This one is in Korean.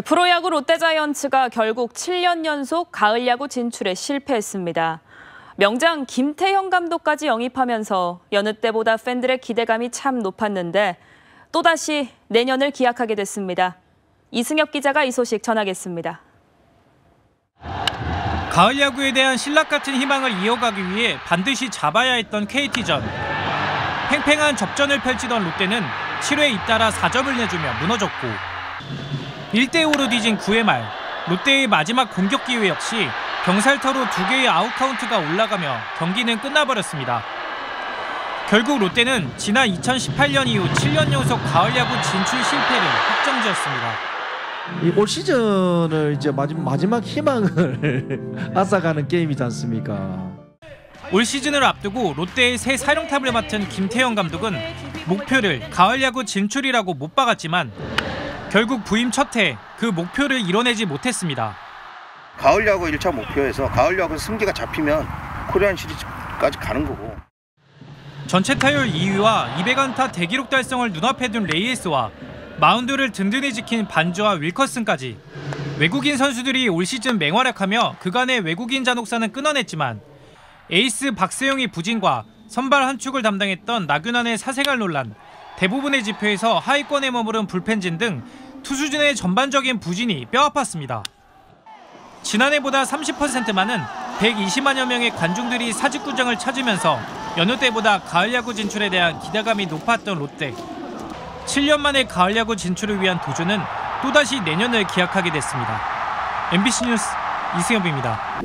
프로야구 롯데자이언츠가 결국 7년 연속 가을 야구 진출에 실패했습니다. 명장 김태형 감독까지 영입하면서 여느 때보다 팬들의 기대감이 참 높았는데 또다시 내년을 기약하게 됐습니다. 이승엽 기자가 이 소식 전하겠습니다. 가을 야구에 대한 신락 같은 희망을 이어가기 위해 반드시 잡아야 했던 KT전. 팽팽한 접전을 펼치던 롯데는 7회 잇따라 4점을 내주며 무너졌고 1대5로 뒤진 9회 말 롯데의 마지막 공격 기회 역시 병살타로 두 개의 아웃 카운트가 올라가며 경기는 끝나버렸습니다. 결국 롯데는 지난 2018년 이후 7년 연속 가을 야구 진출 실패를 확정지었습니다. 이올 시즌을 이제 마지막 희망을 앗아가는 게임이지 않습니까? 올 시즌을 앞두고 롯데의 새 사령탑을 맡은 김태형 감독은 목표를 가을 야구 진출이라고 못 박았지만 결국 부임 첫 해 그 목표를 이뤄내지 못했습니다. 가을 야구 1차 목표에서 가을 야구 승기가 잡히면 코리안 시리즈까지 가는 거고. 전체 타율 2위와 200안타 대기록 달성을 눈앞에 둔 레이에스와 마운드를 든든히 지킨 반주와 윌커슨까지 외국인 선수들이 올 시즌 맹활약하며 그간의 외국인 잔혹사는 끊어냈지만 에이스 박세영의 부진과 선발 한 축을 담당했던 나균환의 사생활 논란, 대부분의 지표에서 하위권에 머무른 불펜진 등 투수진의 전반적인 부진이 뼈아팠습니다. 지난해보다 30% 많은 120만여 명의 관중들이 사직구장을 찾으면서 여느 때보다 가을 야구 진출에 대한 기대감이 높았던 롯데. 7년 만에 가을 야구 진출을 위한 도전은 또다시 내년을 기약하게 됐습니다. MBC 뉴스 이승엽입니다.